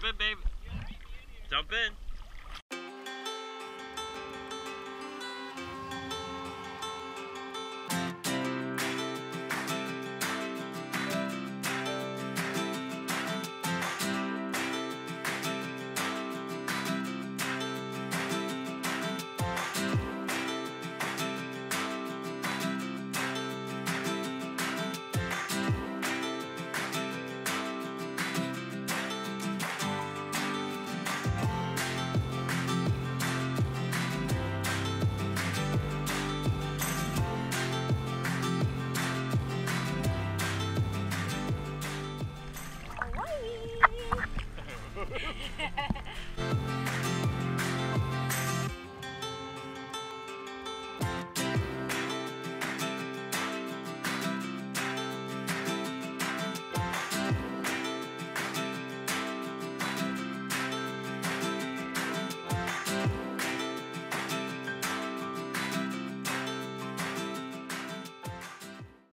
Jump in, baby. Jump in. Yeah.